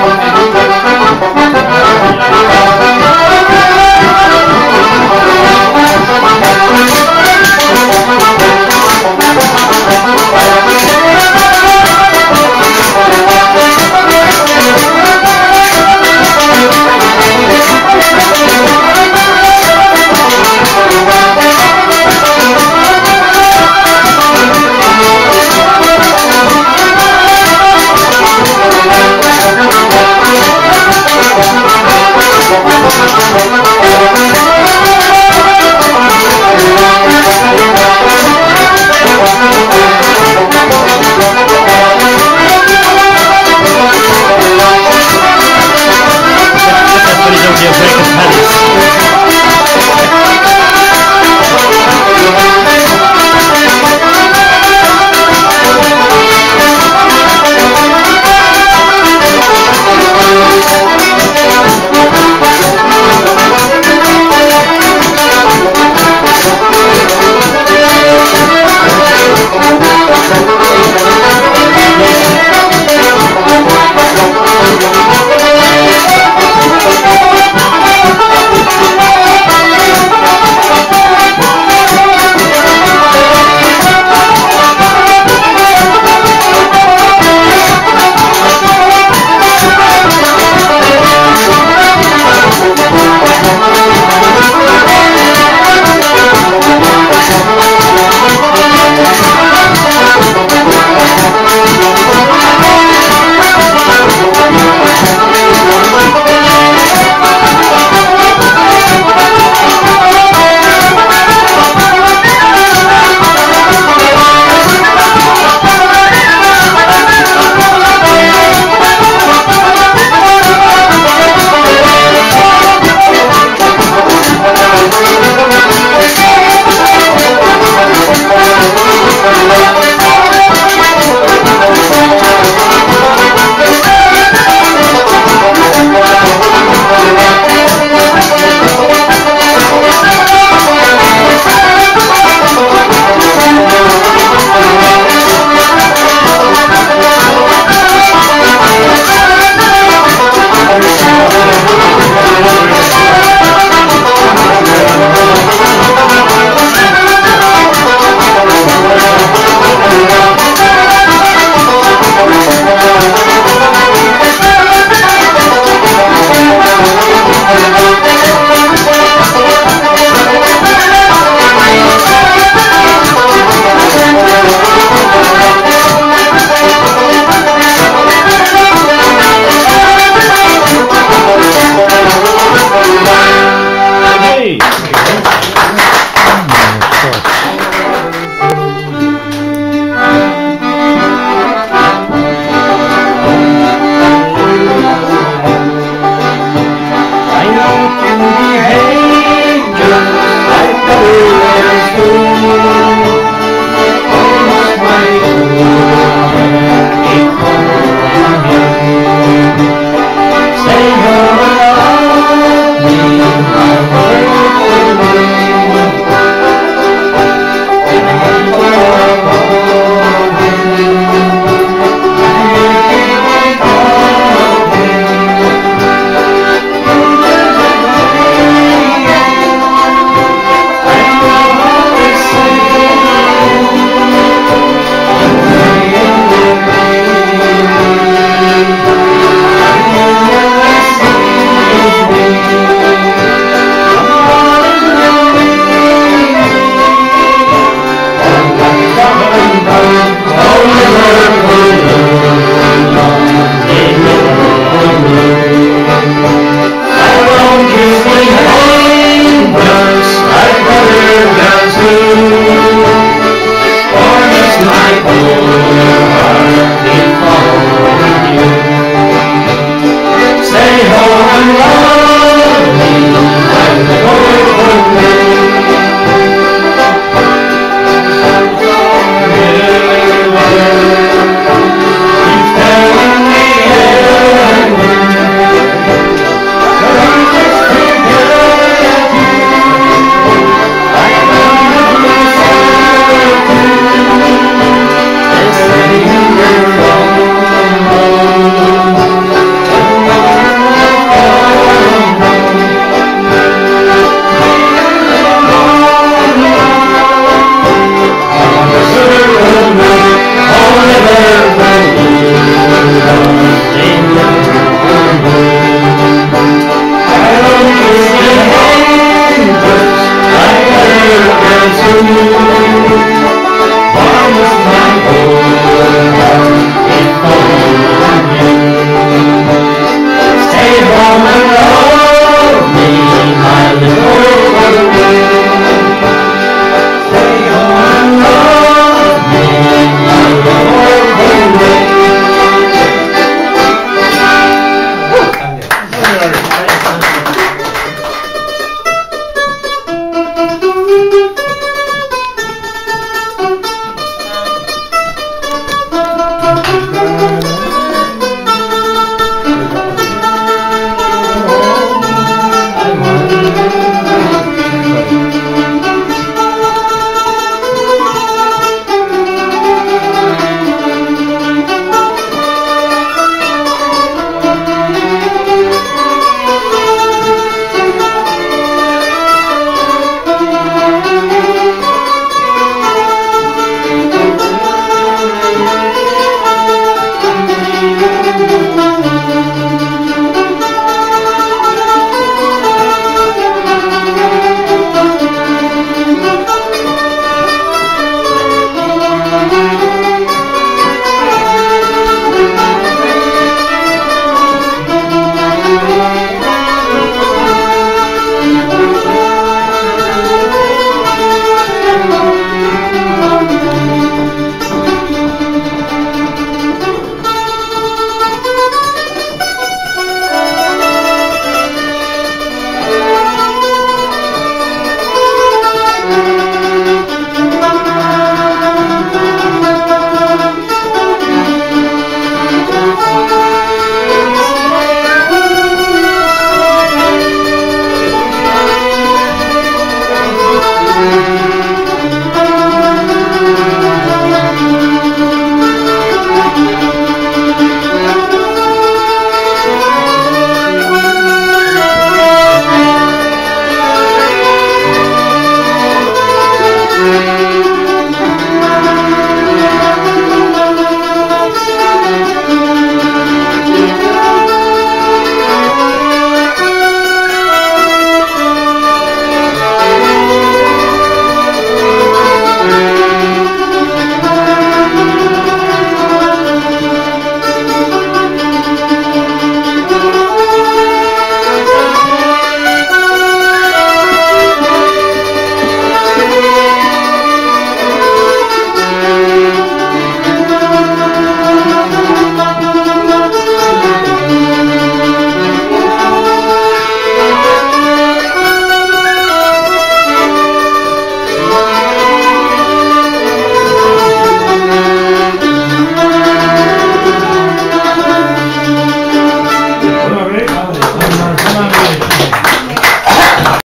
Música